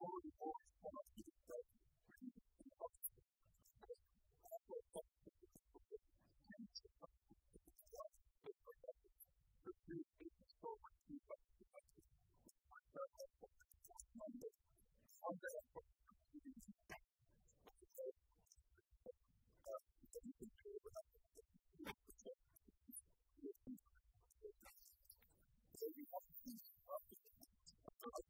holy voice from a deep depth breathes in the heart. Also, functions of the people, and the functions of the self, the perfection, the truth is the forward to the perfection. I felt that for the first Monday, Sunday, I felt that for the first Monday, I felt that for the first Monday,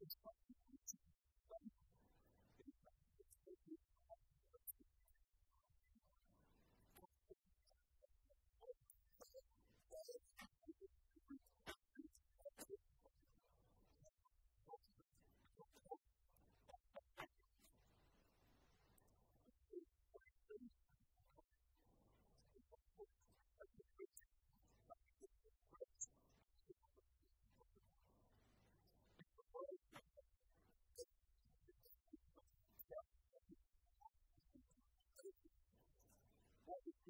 all this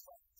sacrifice.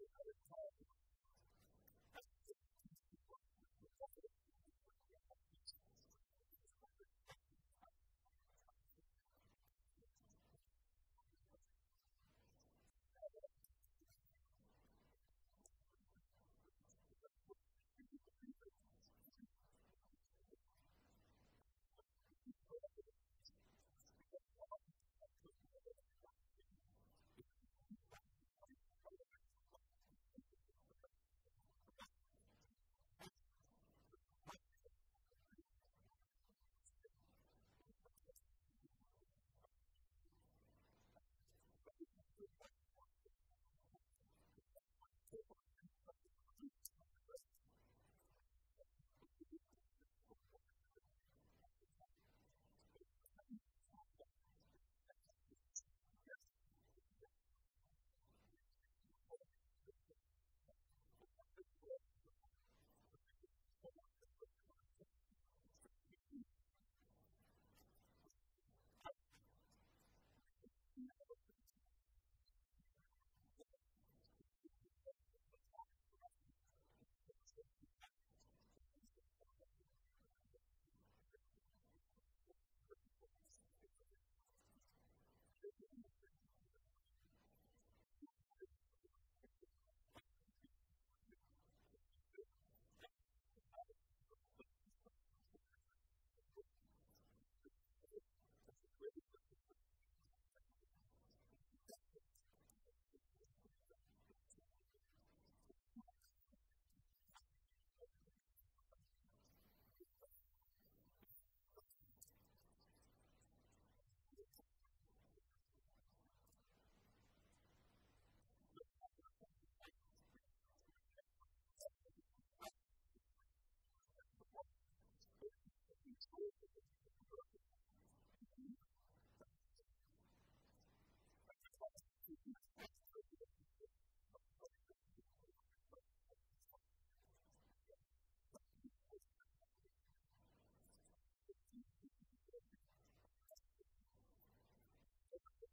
other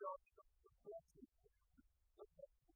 God, the blessing of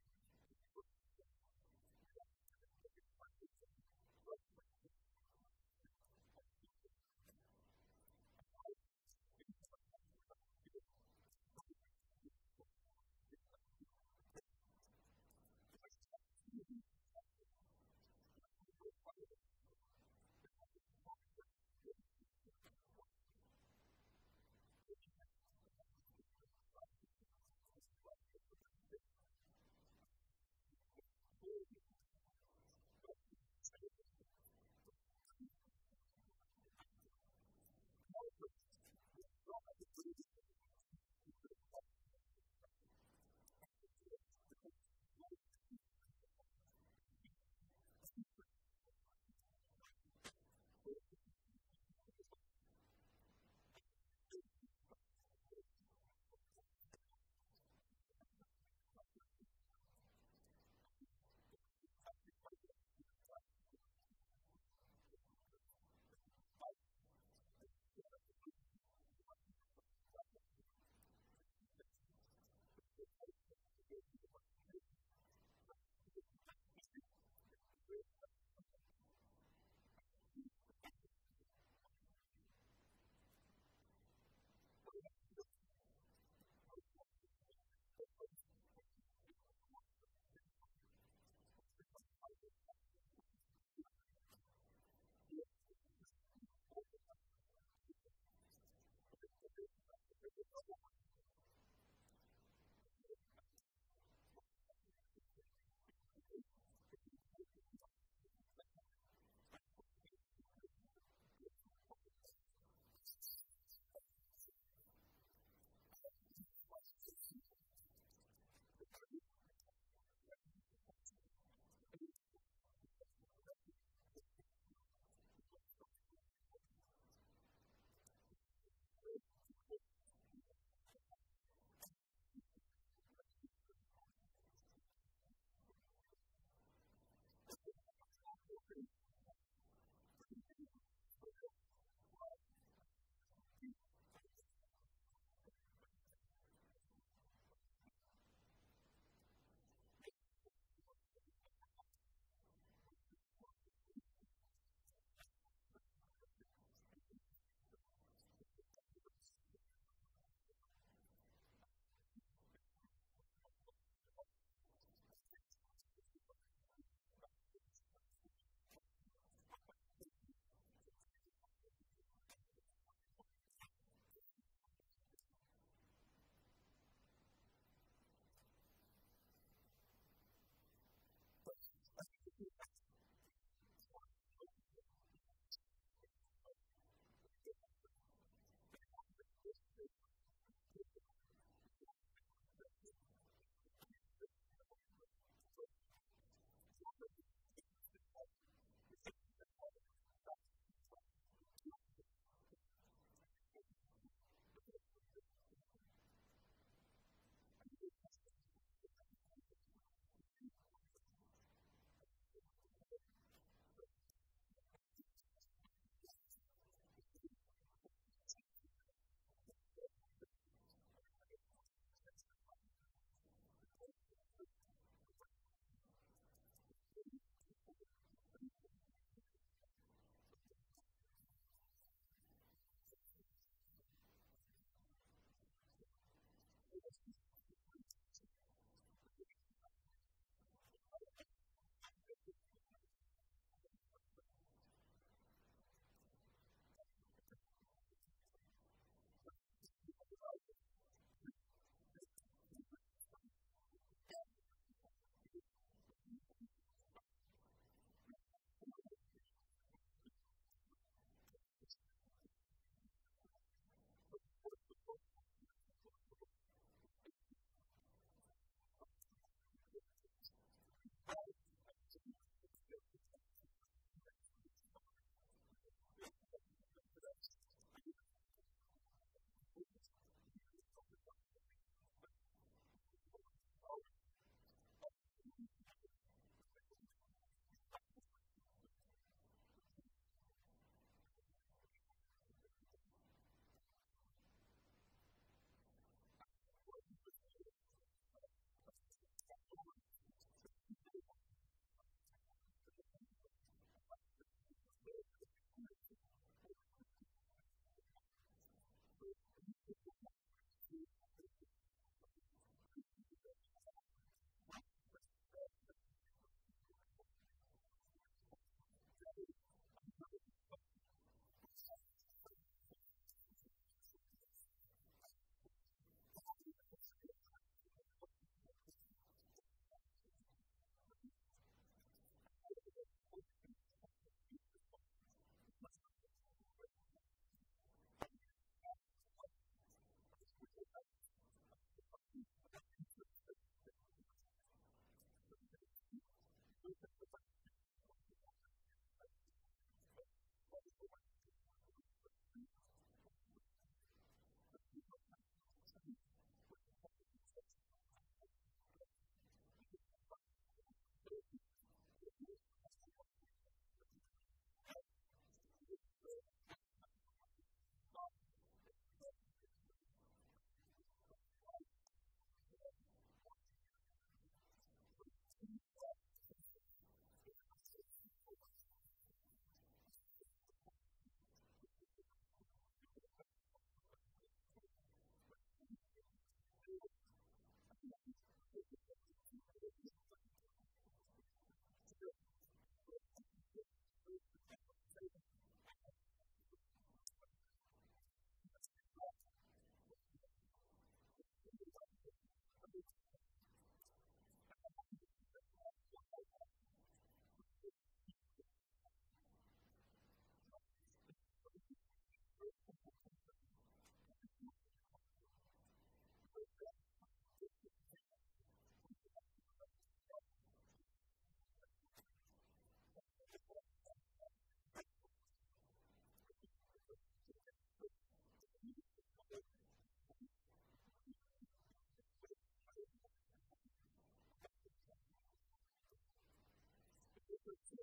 scripture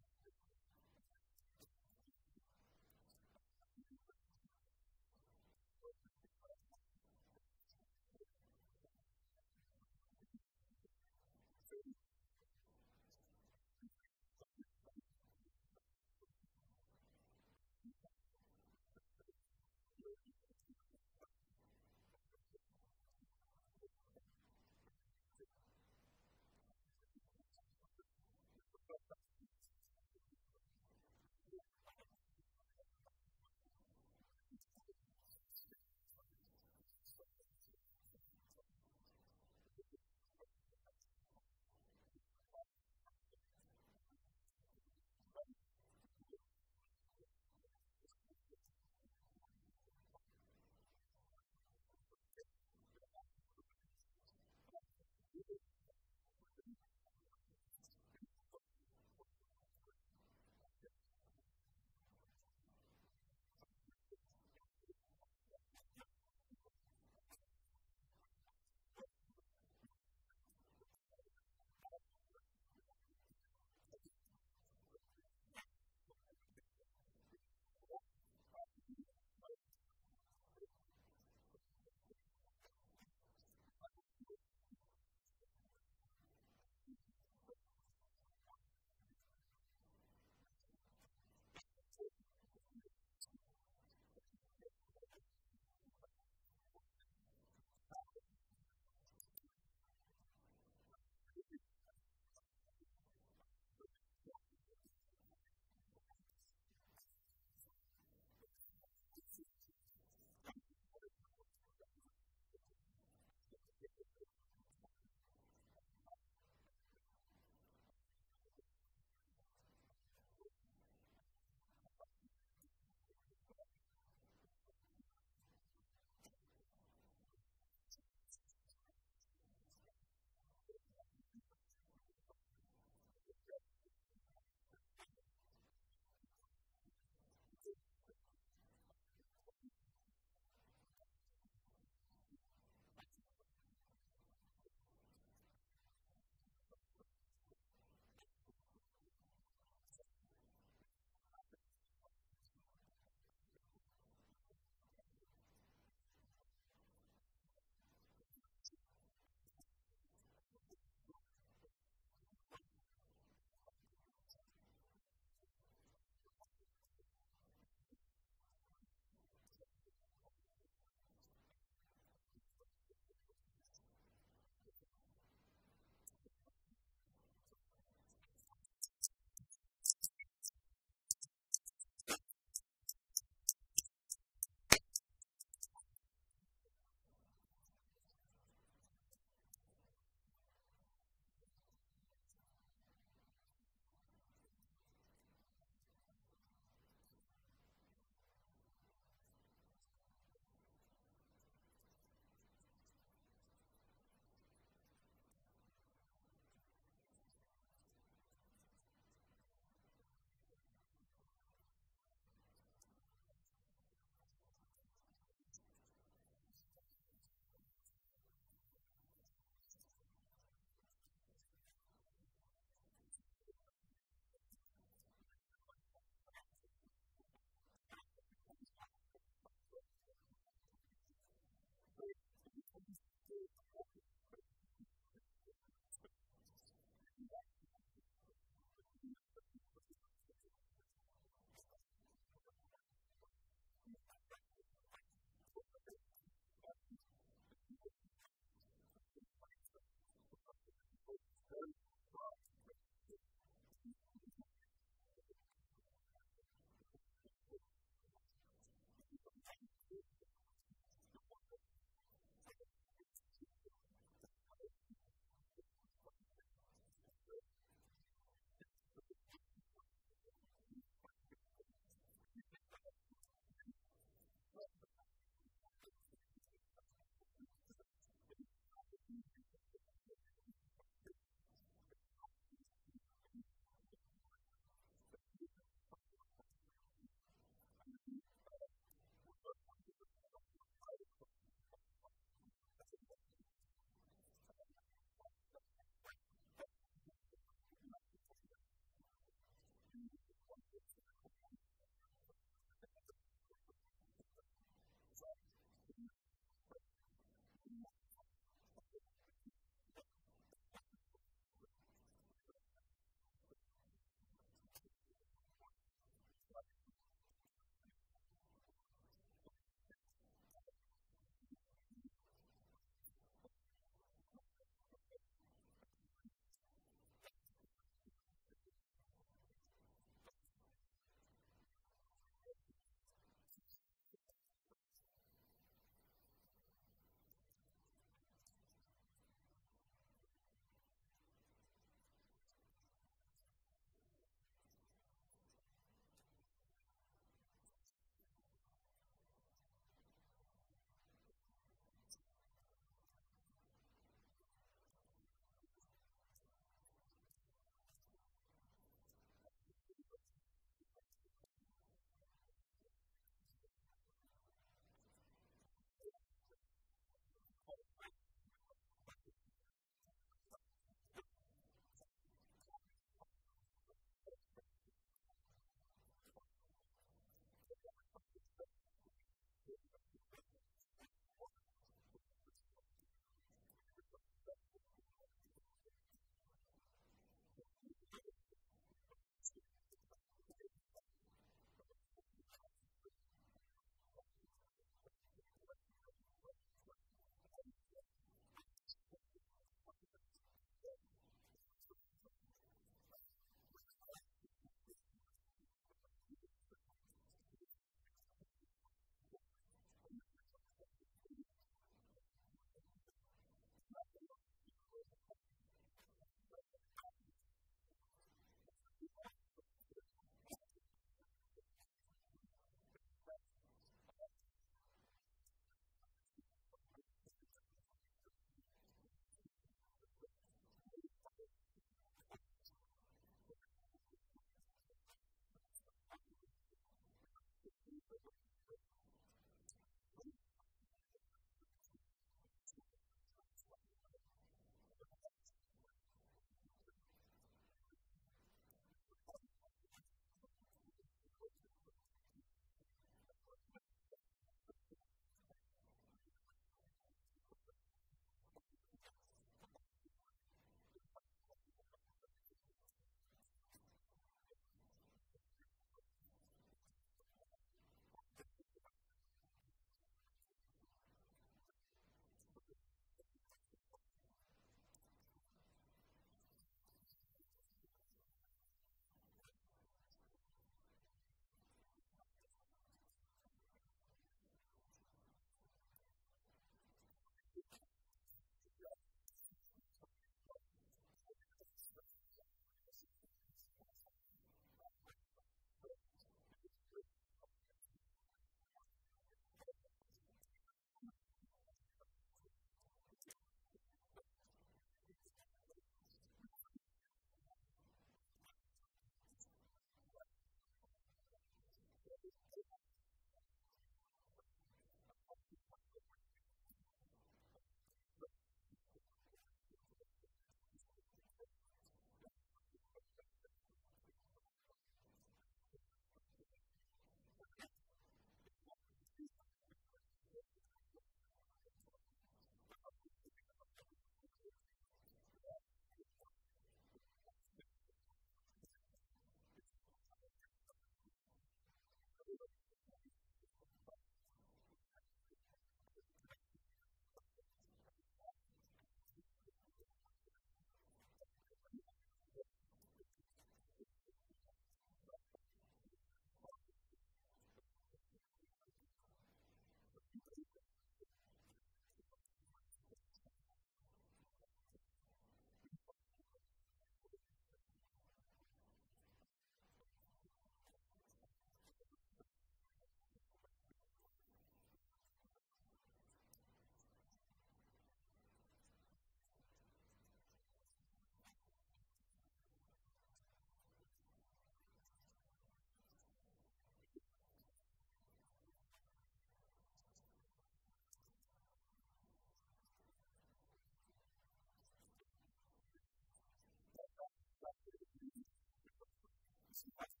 What's